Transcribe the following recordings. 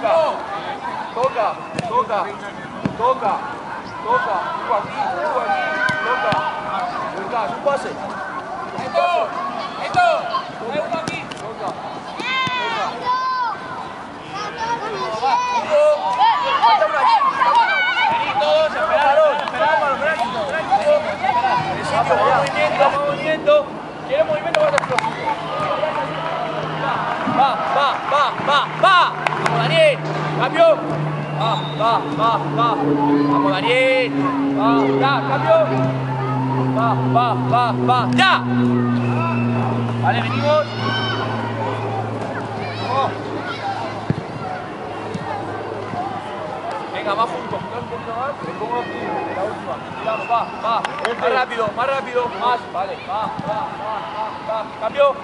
toca, toca, toca, toca, toca, tú aquí, tú aquí, toca, venga, un pase. Esto, esto, hay uno aquí, toca, uno allí, vení todos, esperaron, va, va, va, va. Vamos, Daniel. Cambio. Va, va, va, va. Vamos, Daniel. Va, ya, cambio. Va, va, va, va. Ya. Vale, venimos. Vamos. Venga, poquito más. Me pongo aquí. La última. Va, va. Más rápido, más rápido. Más. Vale, va, va, va, va, va. Cambio.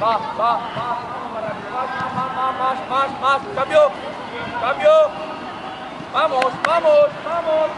Va, va, va, más más, más, más, cambio, cambio, vamos, vamos, vamos,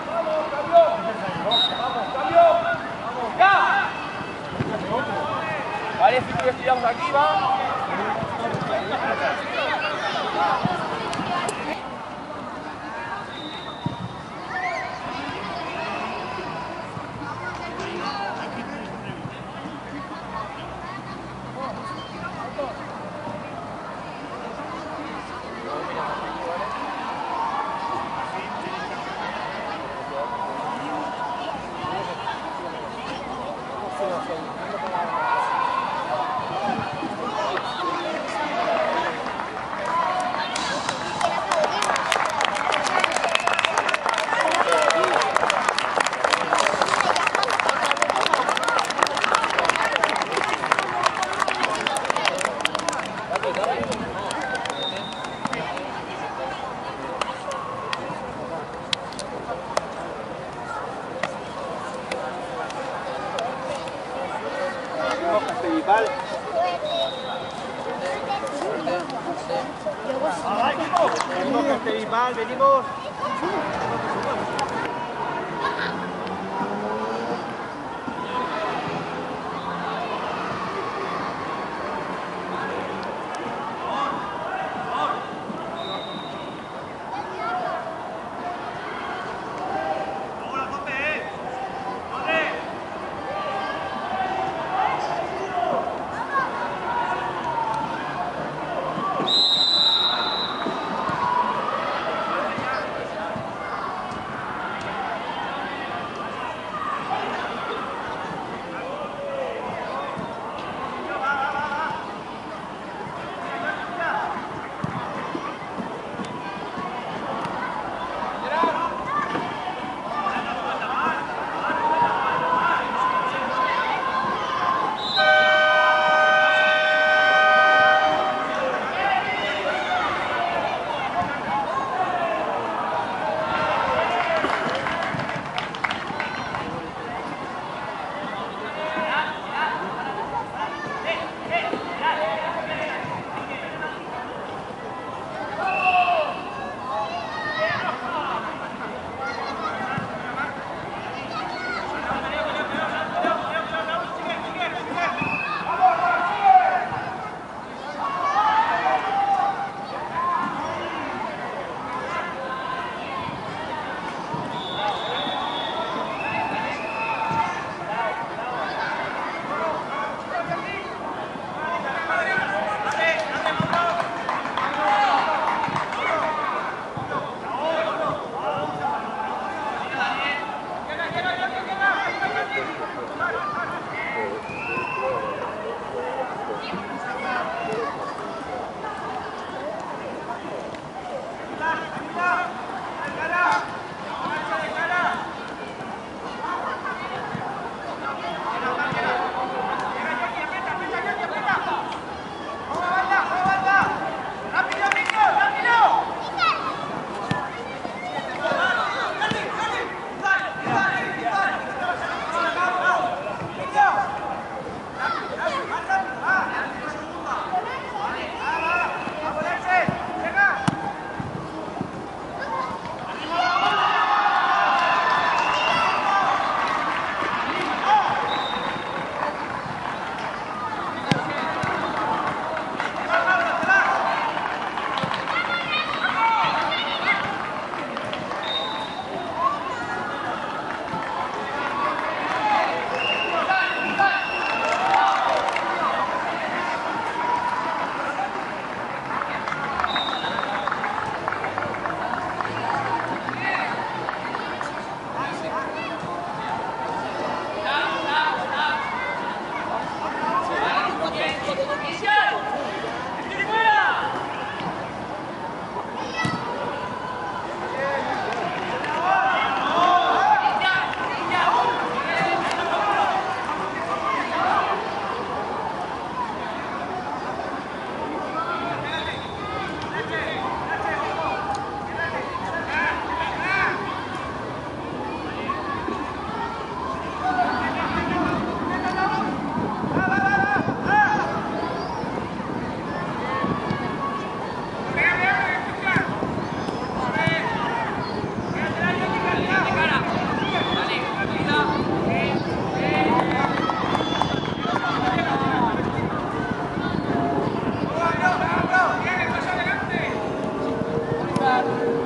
Yeah.